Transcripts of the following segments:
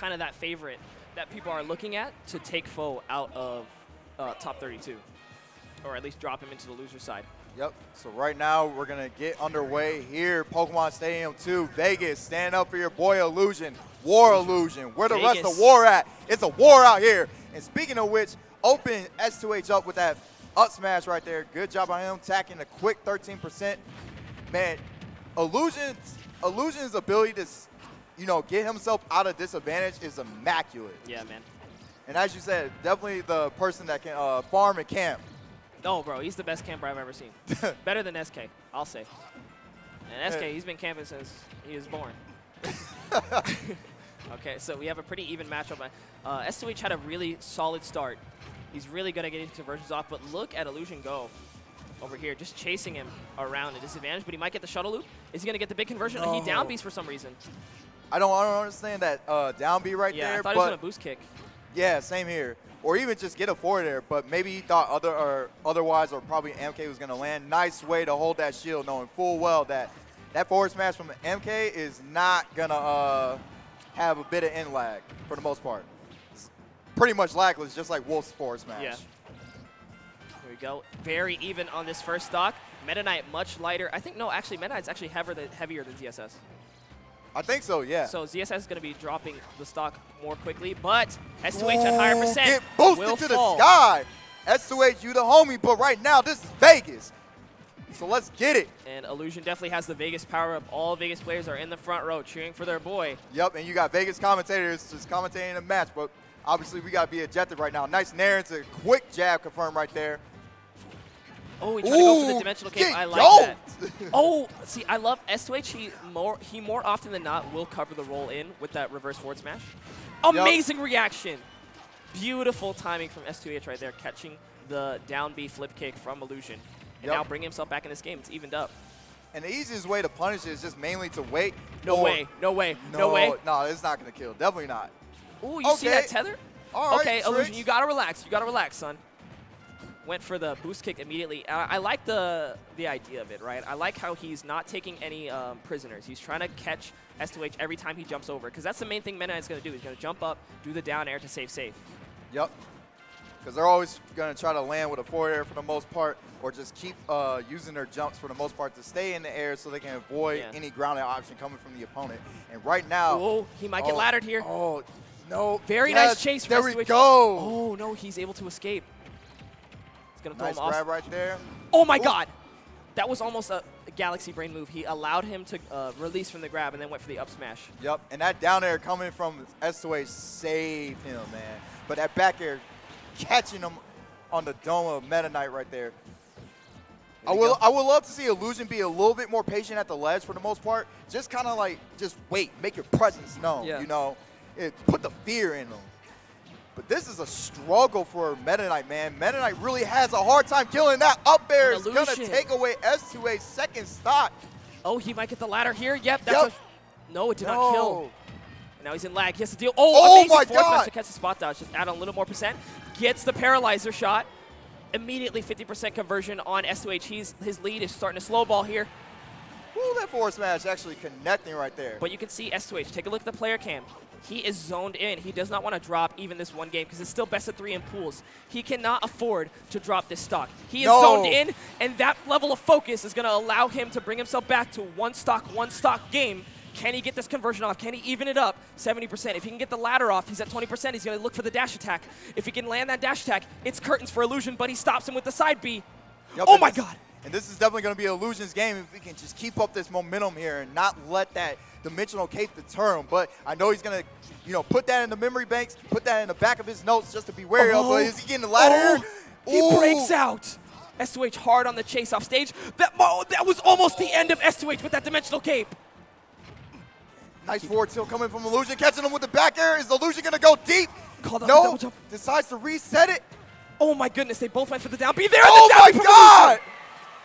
kind of that favorite that people are looking at to take Foe out of uh, top 32, or at least drop him into the loser side. Yep. So right now we're gonna get underway here, Pokemon Stadium 2, Vegas. Stand up for your boy Illusion, War Illusion. Where the rest of war at? It's a war out here. And speaking of which, open S2H up with that up smash right there. Good job on him, tacking a quick 13%. Man, Illusion's Illusion's ability to, you know, get himself out of disadvantage is immaculate. Yeah, man. And as you said, definitely the person that can uh, farm and camp. No, bro, he's the best camper I've ever seen. Better than SK, I'll say. And SK, he's been camping since he was born. okay, so we have a pretty even matchup. Uh, S2H had a really solid start. He's really good at getting conversions off, but look at Illusion go over here, just chasing him around a disadvantage, but he might get the shuttle loop. Is he going to get the big conversion? He No. down beats for some reason. I don't, I don't understand that uh, down B right yeah, there. I thought but he was going to boost kick. Yeah, same here. Or even just get a forward there, but maybe he thought other or otherwise, or probably MK was going to land. Nice way to hold that shield, knowing full well that that forward smash from MK is not going to uh, have a bit of end lag for the most part. It's pretty much lagless, just like Wolf's forward smash. Yeah. Here we go. Very even on this first stock. Meta Knight much lighter. I think, no, actually, Meta Knight's actually heavier than, heavier than ZSS. I think so, yeah. So ZSS is going to be dropping the stock more quickly, but S2H at higher Ooh, percent Get boosted will to fall. the sky. S2H, you the homie, but right now this is Vegas. So let's get it. And Illusion definitely has the Vegas power up. All Vegas players are in the front row cheering for their boy. Yep, and you got Vegas commentators just commentating the match, but obviously we got to be objective right now. Nice nair into a quick jab confirmed right there. Oh, he tried to go for the dimensional cape. I like yoked. that. Oh, see, I love S2H. He more, he more often than not will cover the roll in with that reverse forward smash. Amazing reaction. Beautiful timing from S2H right there, catching the down B flip kick from Illusion. And Yep. now bringing himself back in this game. It's evened up. And the easiest way to punish it is just mainly to wait. No way, no way, No, no way. No, it's not going to kill. Definitely not. Ooh, you see that tether? All right, okay, Illusion, you gotta relax. You gotta relax, son. Went for the boost kick immediately. Uh, I like the the idea of it, right? I like how he's not taking any um, prisoners. He's trying to catch S2H every time he jumps over, because that's the main thing Meta is gonna do. He's gonna jump up, do the down air to save safe. Yep. Because they're always going to try to land with a forward air for the most part, or just keep uh, using their jumps for the most part to stay in the air so they can avoid Yeah. any grounded option coming from the opponent. And right now, Oh, he might get oh, laddered here. Oh, no. Very Yes, nice chase. There we go. Oh no, he's able to escape. He's gonna throw nice him off. grab right there. Oh my Ooh. God! That was almost a, Galaxy Brain move. He allowed him to uh, release from the grab and then went for the up smash. Yep, and that down air coming from S2H saved him, man. But that back air catching him on the dome of Meta Knight right there. I will, go. I would love to see Illusion be a little bit more patient at the ledge for the most part. Just kind of like, just wait, make your presence known, Yeah. you know? It, put the fear in them. But this is a struggle for Meta Knight, man. Meta Knight really has a hard time killing that up air. It's going to take away S2H's second stock. Oh, he might get the ladder here. Yep, that's Yep. a. No, it did no. not kill. Now he's in lag. He has to deal. Oh, Oh my force God. to catch the spot dodge. Just add on a little more percent. Gets the paralyzer shot. Immediately 50% conversion on S2H. He's, his lead is starting to slow ball here. Ooh, that forward smash actually connecting right there. But you can see S2H. Take a look at the player cam. He is zoned in. He does not want to drop even this one game because it's still best of three in pools. He cannot afford to drop this stock. He is No. zoned in, and that level of focus is going to allow him to bring himself back to one stock, one stock game. Can he get this conversion off? Can he even it up 70%? If he can get the ladder off, he's at 20%. He's going to look for the dash attack. If he can land that dash attack, it's curtains for Illusion, but he stops him with the side B. Yep, oh my God. And this is definitely going to be Illusion's game if we can just keep up this momentum here and not let that dimensional cape deter him. But I know he's going to, you know, put that in the memory banks, put that in the back of his notes just to be wary of. Oh. But uh-huh. is he getting the ladder? Oh, he breaks out. S2H hard on the chase off stage. That, oh, that was almost the end of S2H with that dimensional cape. Nice forward tilt coming from Illusion, catching him with the back air. Is Illusion going to go deep? Called no. Decides to reset it. Oh my goodness, they both went for the down B. There, Oh the down my God!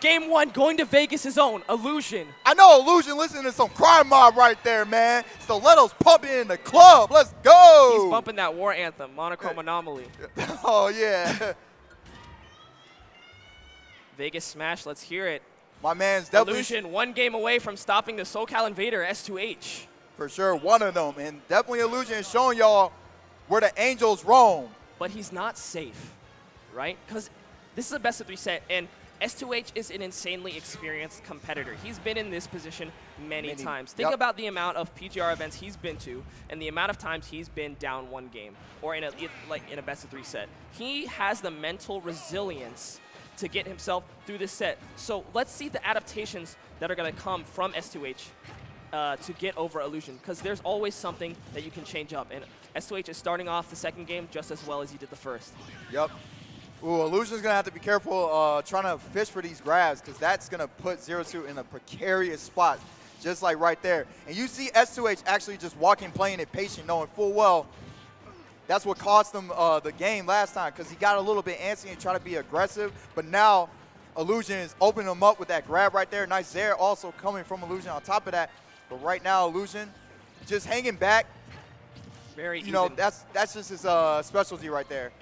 Game one, going to Vegas' his own. Illusion. I know Illusion listening to some crime mob right there, man. So let Stilettos pumping in the club. Let's go. He's bumping that war anthem, Monochrome Anomaly. oh, yeah. Vegas Smash, let's hear it. My man's definitely Illusion, one game away from stopping the SoCal Invader S2H. For sure, one of them. And definitely Illusion is showing y'all where the Angels roam. But he's not safe, right? Because this is a best of three set, and S2H is an insanely experienced competitor. He's been in this position many, Many. times. Think Yep. about the amount of PGR events he's been to and the amount of times he's been down one game or in a like in a best of 3 set. He has the mental resilience to get himself through this set. So, let's see the adaptations that are going to come from S2H uh, to get over Illusion because there's always something that you can change up and S2H is starting off the second game just as well as he did the first. Yep. Ooh, Illusion's gonna have to be careful uh, trying to fish for these grabs because that's gonna put Zero Suit in a precarious spot, just like right there. And you see S2H actually just walking, playing it patient, knowing full well that's what cost him uh, the game last time because he got a little bit antsy and tried to be aggressive. But now Illusion is opening him up with that grab right there. Nice there, also coming from Illusion on top of that. But right now, Illusion just hanging back. Very You know, that's that's just his uh, specialty right there.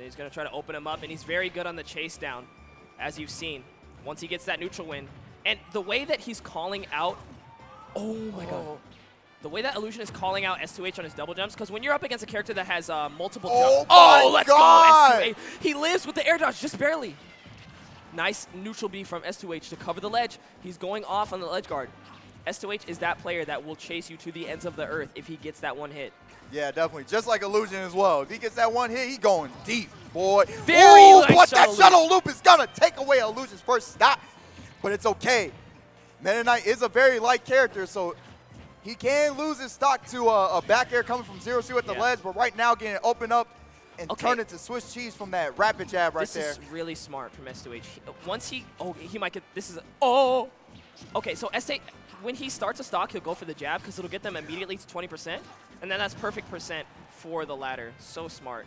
And then he's going to try to open him up, and he's very good on the chase down, as you've seen, once he gets that neutral win. And the way that he's calling out, oh my god. The way that Illusion is calling out S2H on his double jumps, because when you're up against a character that has uh, multiple Oh jumps, oh, let's God. go, S2H. He lives with the air dodge, just barely. Nice neutral B from S2H to cover the ledge. He's going off on the ledge guard. S2H is that player that will chase you to the ends of the earth if he gets that one hit. Yeah, definitely. Just like Illusion as well. If he gets that one hit, he going deep, boy. Very Ooh, nice but shuttle that loop. shuttle loop is gonna take away Illusion's first stop. But it's okay. Meta Knight is a very light character, so he can lose his stock to a, a back air coming from Zero Suit at the Yeah. ledge, but right now getting it open up and Okay. turn into Swiss cheese from that rapid jab right there. this there. is really smart from S2H. Once he, oh, he might get, this is, oh. Okay, so S2H, when he starts a stock, he'll go for the jab because it'll get them immediately to 20%, and then that's perfect percent for the ladder. So smart.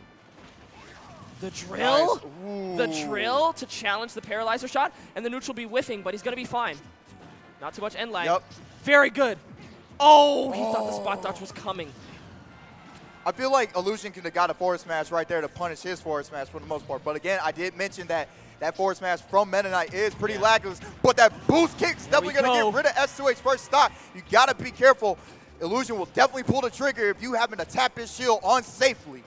The drill, Nice. the drill to challenge the paralyzer shot, and the neutral will be whiffing, but he's gonna be fine. Not too much end lag. Yep. Very good. Oh, he thought the spot oh. dodge was coming. I feel like Illusion could have got a forward smash right there to punish his forward smash for the most part. But again, I did mention that that forward smash from Meta Knight is pretty Yeah. lagless. But that boost kick's There we definitely going to get rid of S2H first stock. You got to be careful. Illusion will definitely pull the trigger if you happen to tap his shield on safely.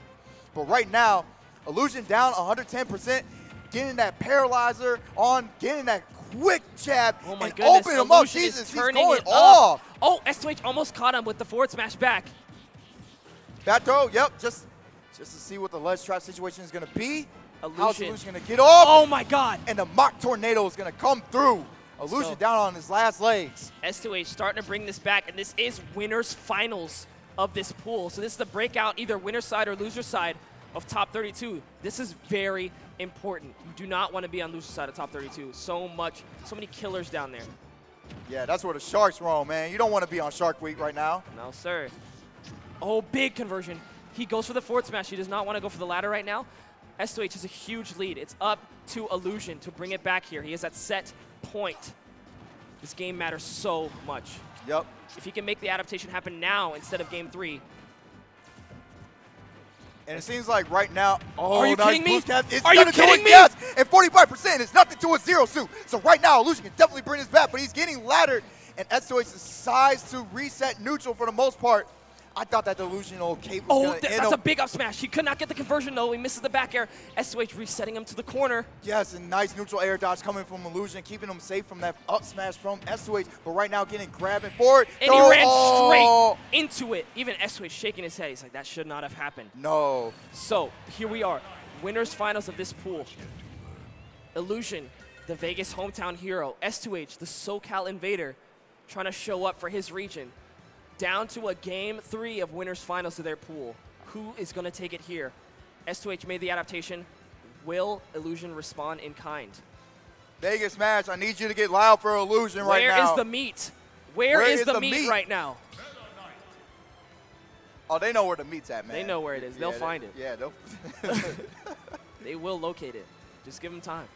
But right now, Illusion down 110%, getting that paralyzer on, getting that quick jab, Oh my and goodness, open him up. Illusion is Jesus, he's going off. Oh, S2H almost caught him with the forward smash back. Back throw, yep, just just to see what the ledge trap situation is going to be. How's Illusion. Illusion going to get off? Oh my god. And the Mach tornado is going to come through. Illusion down on his last legs. S2H starting to bring this back, and this is winners finals of this pool. So this is the breakout, either winner side or loser side of top 32. This is very important. You do not want to be on loser side of top 32. So much, so many killers down there. Yeah, that's where the Sharks roam, man. You don't want to be on Shark Week right now. No, sir. Oh, big conversion. He goes for the forward smash. He does not want to go for the ladder right now. S2H has a huge lead. It's up to Illusion to bring it back here. He is at set point. This game matters so much. Yep. If he can make the adaptation happen now instead of game three, And it seems like right now, oh, Are you nice kidding me? cap. It's Are you kidding me? Yes, and 45% is nothing to a zero suit. So right now, Illusion can definitely bring this back, but he's getting laddered, and S2H decides to reset neutral for the most part. I thought that delusional cape was Oh, that's a big up smash. He could not get the conversion though. He misses the back air. S2H resetting him to the corner. Yes, and nice neutral air dodge coming from Illusion, keeping him safe from that up smash from S2H. But right now, getting grabbing forward. And he ran oh, straight into it. Even S2H shaking his head. He's like, that should not have happened. No. So here we are, winners finals of this pool. Illusion, the Vegas hometown hero. S2H, the SoCal invader, trying to show up for his region. Down to a game three of winners finals of their pool. Who is going to take it here? S2H made the adaptation. Will Illusion respond in kind? Vegas Smash, I need you to get loud for Illusion right now. Where is the meat? Where Where is, is the, the meat, meat? right now? Oh, they know where the meat's at, man. They know where it is. They'll Yeah, find it. Yeah, they'll. They will locate it. Just give them time.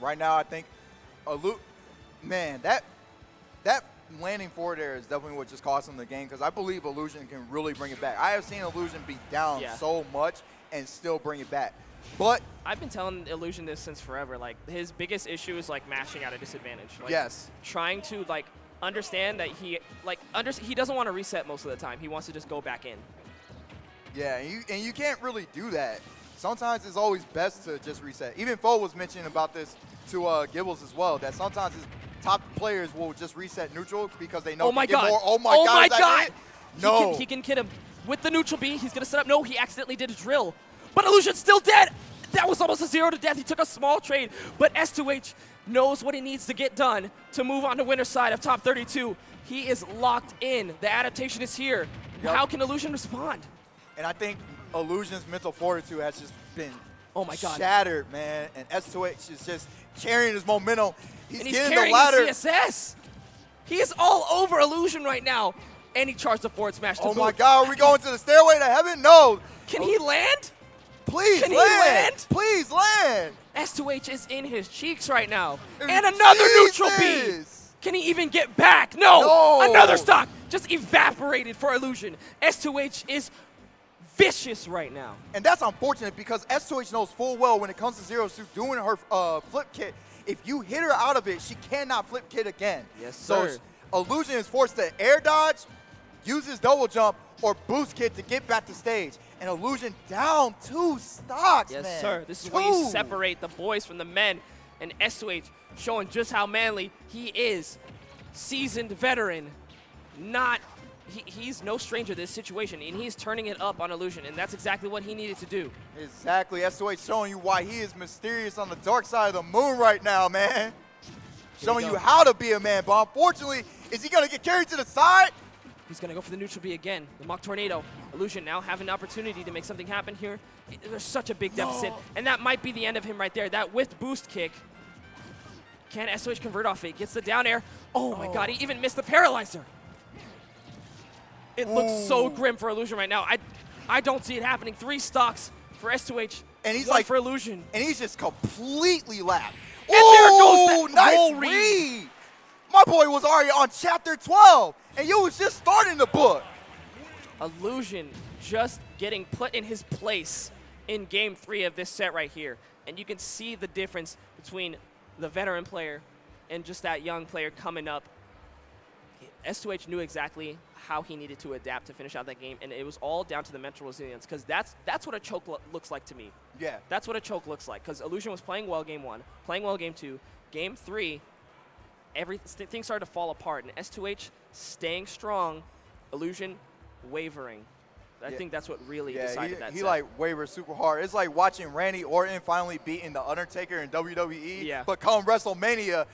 right now, I think, Illu- man, that that landing forward there is definitely what just cost them the game because I believe Illusion can really bring it back. I have seen Illusion be down Yeah. so much and still bring it back. But I've been telling Illusion this since forever. Like his biggest issue is like mashing at a disadvantage. Like, yes, Trying to like understand that he like under, he doesn't want to reset most of the time. He wants to just go back in. Yeah, and you, and you can't really do that. Sometimes it's always best to just reset. Even Foe was mentioning about this to uh, Gibbles as well, that sometimes his top players will just reset neutral because they know Oh my god! more. Oh my oh god! my god! it? He No. can, he can hit him with the neutral B. He's gonna set up. No, he accidentally did a drill, but Illusion's still dead. That was almost a zero to death. He took a small trade, but S2H knows what he needs to get done to move on to winner's side of top 32. He is locked in. The adaptation is here. Yup. How can Illusion respond? And I think Illusion's mental fortitude has just been Oh my God. shattered, man. And S2H is just carrying his momentum. He's, and he's getting carrying the ladder. CSS. He is all over Illusion right now. And he charged the forward smash to Oh my. God, are we going to the stairway to heaven? No. Can he land? Please Can he land. land? Please land. S2H is in his cheeks right now. And And another neutral B. Can he even get back? No. No. Another stock. Just evaporated for Illusion. S2H is vicious right now. And that's unfortunate because S2H knows full well when it comes to Zero Suit doing her uh, flip kick, if you hit her out of it, she cannot flip kick again. Yes, so sir. Illusion is forced to air dodge, uses double jump, or boost kick to get back to stage. And Illusion down two stocks, Yes, man. sir. This is where you separate the boys from the men. And S2H showing just how manly he is. Seasoned veteran. Not. He, he's no stranger to this situation, and he's turning it up on Illusion, and that's exactly what he needed to do. Exactly. S2H showing you why he is mysterious on the dark side of the moon right now, man. Showing you how to be a man. But unfortunately, is he going to get carried to the side? He's going to go for the neutral B again. The Mach Tornado. Illusion now having an opportunity to make something happen here. There's such a big deficit, and that might be the end of him right there. That with boost kick. Can S2H convert off it? Gets the down air. Oh my god, he even missed the paralyzer. It looks so mm. grim for Illusion right now. I, I don't see it happening. Three stocks for S2H. And he's like- for Illusion. and he's just completely lapped. And there goes Ooh, that nice roll read. read. My boy was already on chapter 12, and you was just starting the book. Illusion just getting put in his place in game three of this set right here. And you can see the difference between the veteran player and just that young player coming up. S2H knew exactly how he needed to adapt to finish out that game, and it was all down to the mental resilience because that's, that's what a choke lo- looks like to me. Yeah. That's what a choke looks like because Illusion was playing well game one, playing well game two. Game three, every, st- things started to fall apart, and S2H staying strong, Illusion wavering. I Yeah. think that's what really Yeah, decided he, that he set. like wavered super hard. It's like watching Randy Orton finally beating The Undertaker in WWE. Yeah. But come WrestleMania,